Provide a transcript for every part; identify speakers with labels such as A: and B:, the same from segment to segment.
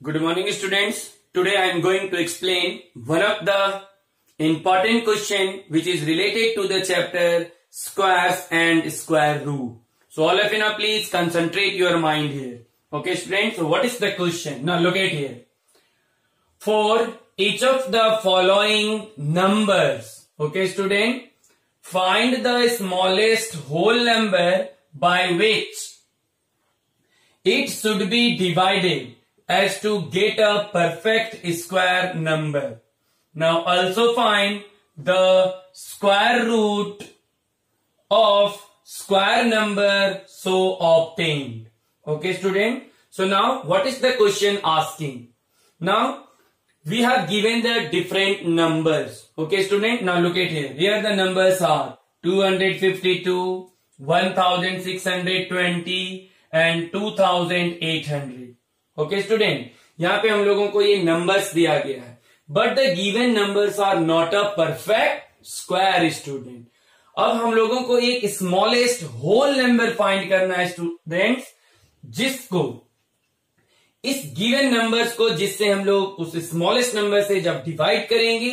A: Good morning students. Today I am going to explain one of the important question which is related to the chapter squares and square root. So all of you now please concentrate your mind here. Okay students, so what is the question? Now look at here. For each of the following numbers, okay student, find the smallest whole number by which it should be divided as to get a perfect square number. Now also find the square root of square number so obtained. Okay student. So now what is the question asking? Now we have given the different numbers. Okay student. Now look at here. Here the numbers are 252, 1620 and 2800. Okay student यहाँ पे हम लोगों को ये numbers दिया गया है। But the given numbers are not a perfect square student अब हम लोगों को एक स्मॉलेस्ट होल नंबर फाइंड करना है स्टूडेंट्स जिसको, इस गिवन नंबर्स को जिससे हम लोग उस स्मॉलेस्ट नंबर से जब डिवाइड करेंगे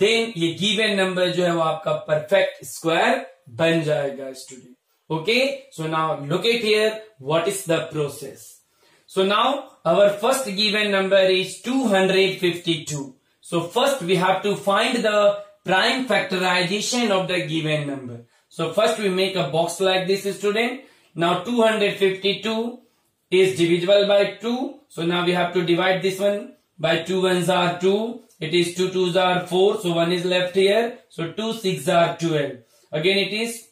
A: देन ये गिवन नंबर जो है वो आपका परफेक्ट स्क्वायर बन जाएगा student okay so now look at here what is the process So now our first given number is 252. So first we have to find the prime factorization of the given number. So first we make a box like this student. Now 252 is divisible by 2. So now we have to divide this one by 2 ones are 2. It is 2 twos are 4. So 1 is left here. So 2 6 are 12. Again it is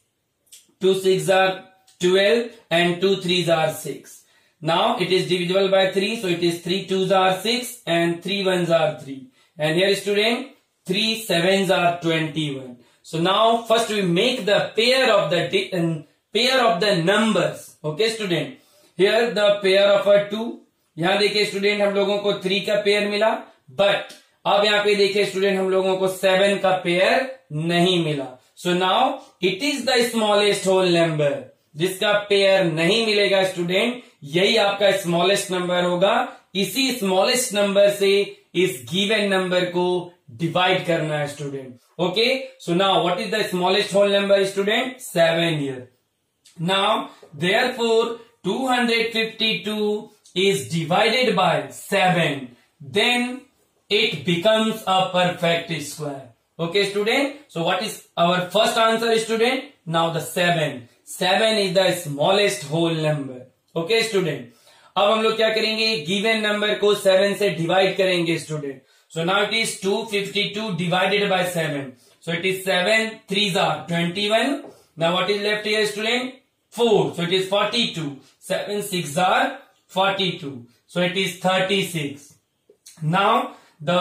A: 2 6 are 12 and 2 3s are 6. Now it is divisible by 3. So it is 3 2s are 6 and 3 1s are 3. And here student 3 7s are 21. So now first we make the pair of the um, pair of the numbers. Okay student. Here the pair of a 2. यहाँ देखिए student हम लोगों को 3 का pair मिला but अब यहाँ पे देखिए स्टूडेंट हम लोगों को 7 का पेयर नहीं मिला so now it is the smallest whole number जिसका पेयर नहीं मिलेगा स्टूडेंट यही आपका स्मॉलेस्ट नंबर होगा। इसी स्मॉलेस्ट नंबर से इस गिवन नंबर को डिवाइड करना है student okay so now what is the smallest whole number student seven here now therefore two hundred fifty two is divided by seven then it becomes a perfect square. Okay, student? So what is our first answer, student? Now the 7 7 is the smallest whole number okay student अब हम लोग क्या करेंगे? Given number को seven से divide करेंगे student so now it is two fifty two divided by seven so it is seven three are twenty one now what is left here student four so it is forty two seven six are forty two so it is thirty six now the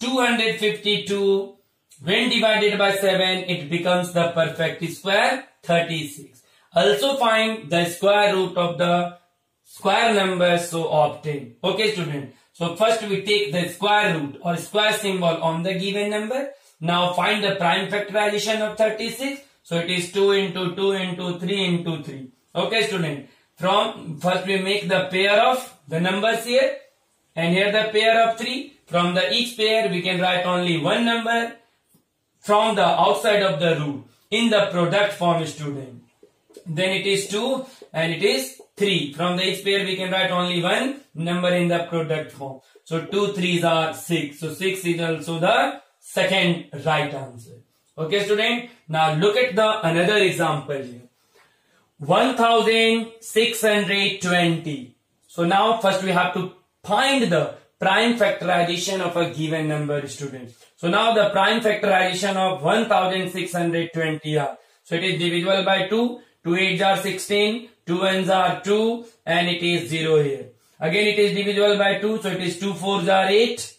A: two hundred fifty two when divided by 7 it becomes the perfect square 36 Also find the square root of the square number so obtained. Okay student. So first we take the square root or square symbol on the given number. Now find the prime factorization of 36. So it is 2 into 2 into 3 into 3. Okay student. From first we make the pair of the numbers here and here the pair of 3. From the each pair we can write only one number from the outside of the root in the product form student then it is 2 and it is 3. From the each pair we can write only one number in the product form. So 2 3s are 6. So 6 is also the second right answer. Okay student. Now look at the another example here. 1620. So now first we have to find the prime factorization of a given number students. So now the prime factorization of 1620 are. So it is divisible by 2 2 8s are 16, 2 1s are 2 and it is 0 here. Again it is divisible by 2 so it is 2 4s are 8.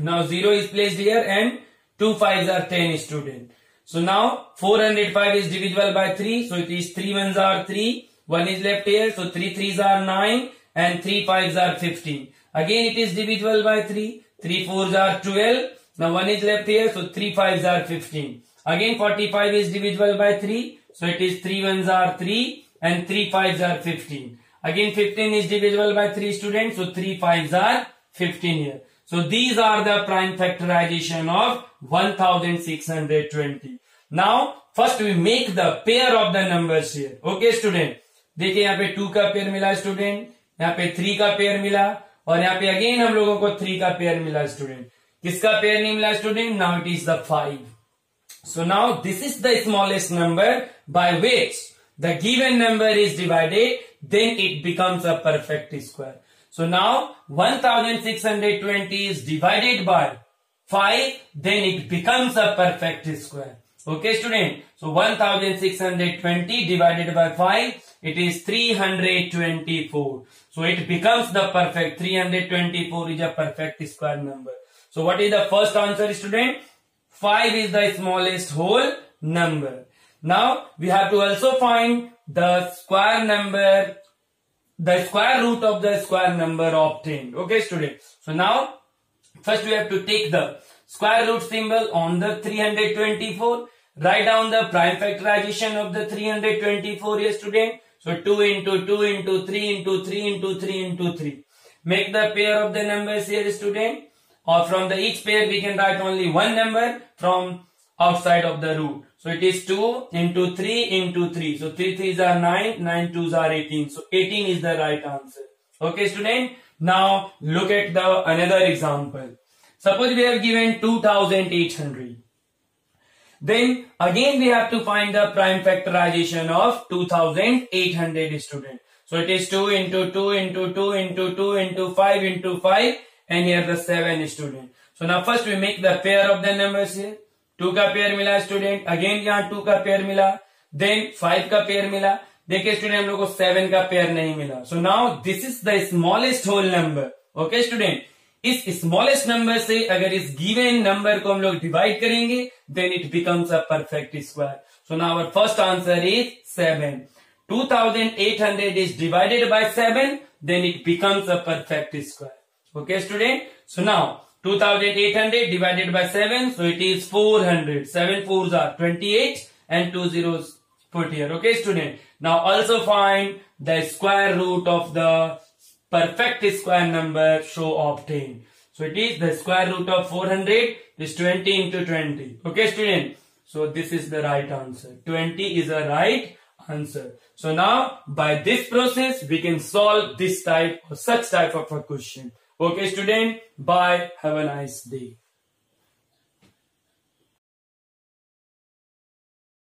A: Now 0 is placed here and 2 5s are 10 student. So now 405 is divisible by 3 so it is 3 1s are 3, 1 is left here so 3 3s are 9 and 3 5s are 15. Again it is divisible by 3, 3 4s are 12, now 1 is left here so 3 5s are 15. Again 45 is divisible by 3 so it is 3 ones are 3 and 3 fives are 15. Again 15 is divisible by 3 students. So 3 5s are 15 here. So these are the prime factorization of 1620. Now first we make the pair of the numbers here. Okay student. देखिए यहाँ पे to का pair मिला student यहाँ पे three का pair मिला और यहाँ पे अगेन हम लोगों को थ्री का पेयर मिला स्टूडेंट किसका पेयर नहीं मिला student now it is the five so now this is the smallest number by which the given number is divided then it becomes a perfect square. So now 1620 is divided by 5, then it becomes a perfect square. Okay student, so 1620 divided by 5, it is 324. So it becomes the perfect, 324 is a perfect square number. So what is the first answer student? 5 is the smallest whole number. Now we have to also find the square number, the square root of the square number obtained. Okay, student. So now, first we have to take the square root symbol on the 324. Write down the prime factorization of the 324 here, student. So 2 into 2 into 3 into 3 into 3 into 3. Make the pair of the numbers here, student. Or from the each pair, we can write only one number from outside of the root. So it is 2 into 3 into 3. So 3 3s are 9, 9 2s are 18. So 18 is the right answer. Okay student. Now look at the another example. Suppose we have given 2800. Then again we have to find the prime factorization of 2800 student. So it is 2 into 2 into 2 into 2 into 5 into 5 and here the 7 student. So now first we make the pair of the numbers here. To का pair मिला student again यहाँ to का pair मिला then five का pair मिला देखिए student हम लोग को सेवन का पेयर नहीं मिला so now this is the smallest whole number okay student इस स्मॉलेस्ट नंबर से अगर इस गिवेन नंबर को हम लोग डिवाइड करेंगे then it becomes a perfect square so ना our first answer is seven 2800 is divided by seven then it becomes a perfect square okay student so now 2800 divided by seven so it is four hundred seven four are twenty and two zero forty okay student now also find the square root of the perfect square number show obtained. So it is the square root of 400 is 20 into 20. Okay student. So this is the right answer. 20 is the right answer. So now by this process we can solve this type or such type of a question. Okay student, bye. Have a nice day.